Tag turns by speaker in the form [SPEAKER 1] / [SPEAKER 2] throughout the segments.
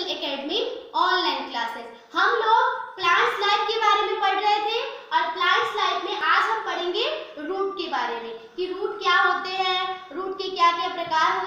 [SPEAKER 1] circle academy online classes हम लोग plants life के बारे में पढ़ रहे थे और प्लांट्स लाइफ में आज हम पढ़ेंगे रूट के बारे में कि रूट क्या होते हैं रूट के क्या क्या प्रकार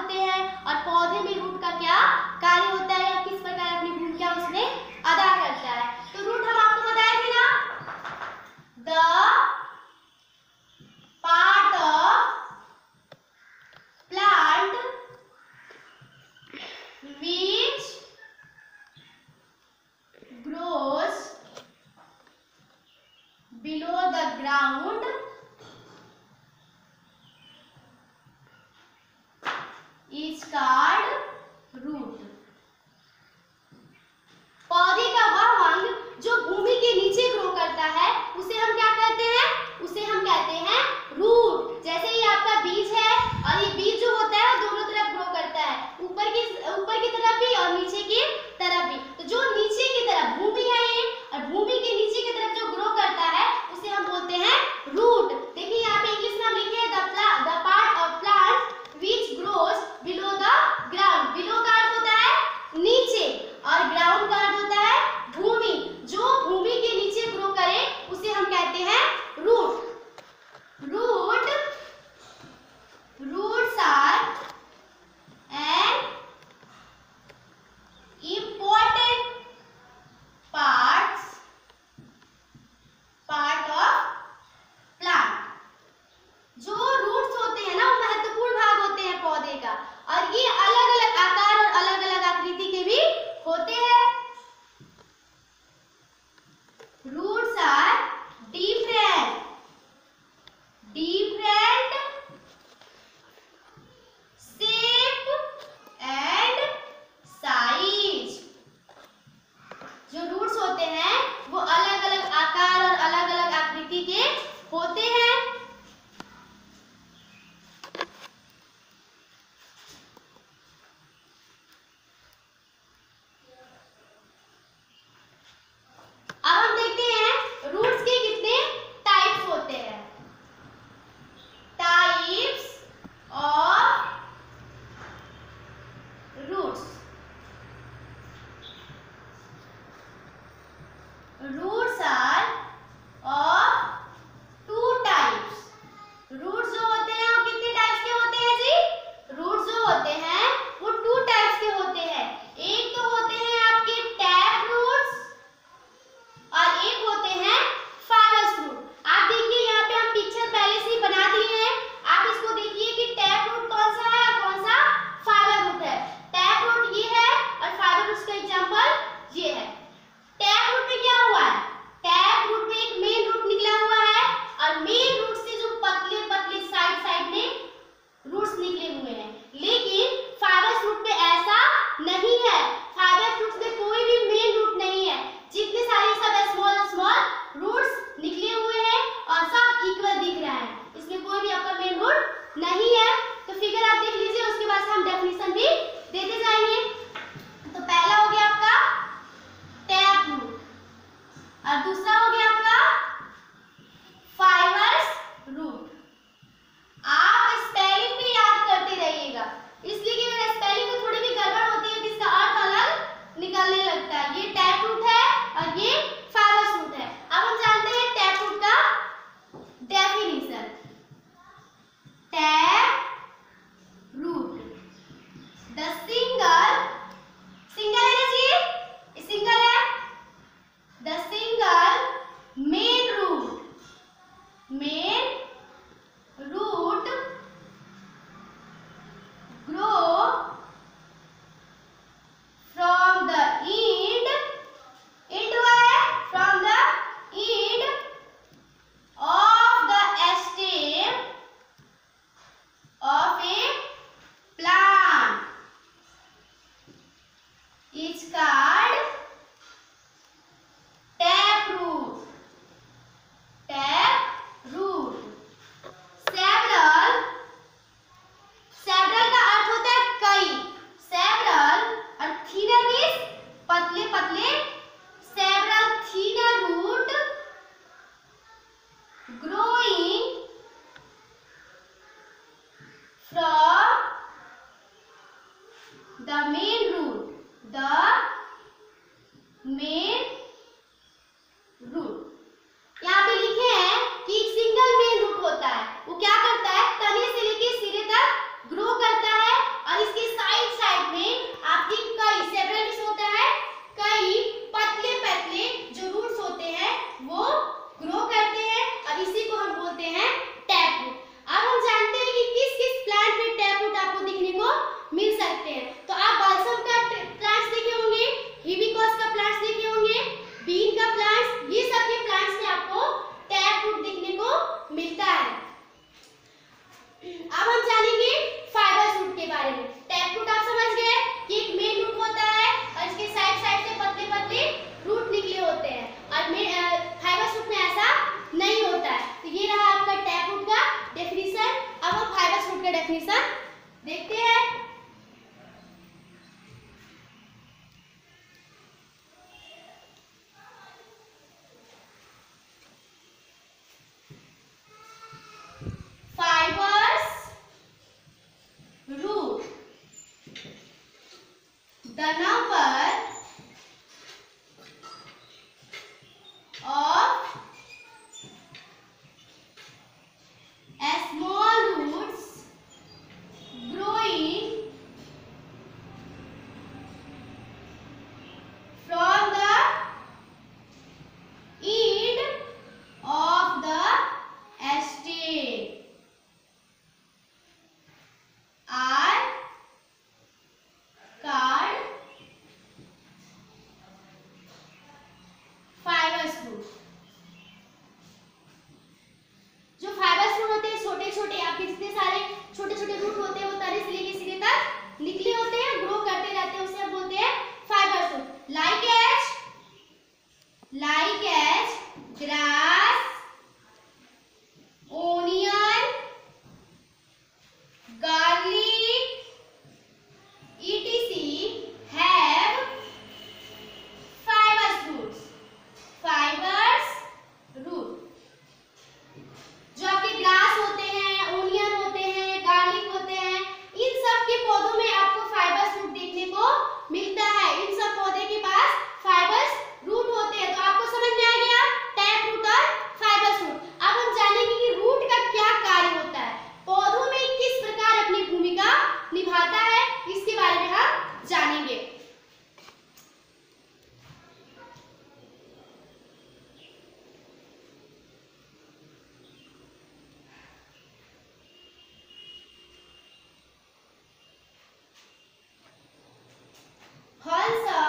[SPEAKER 1] Halsa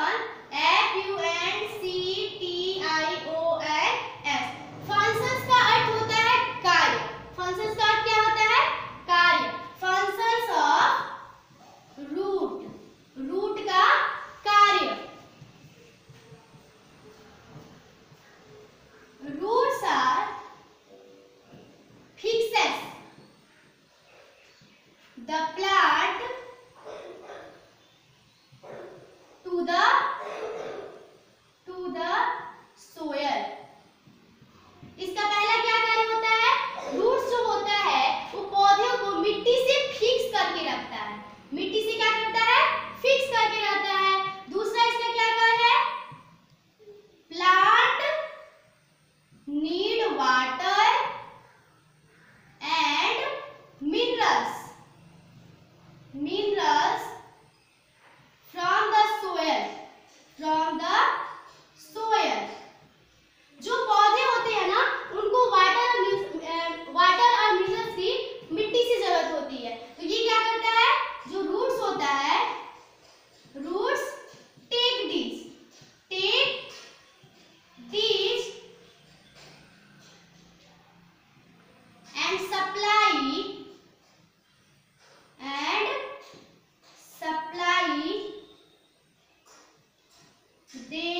[SPEAKER 1] de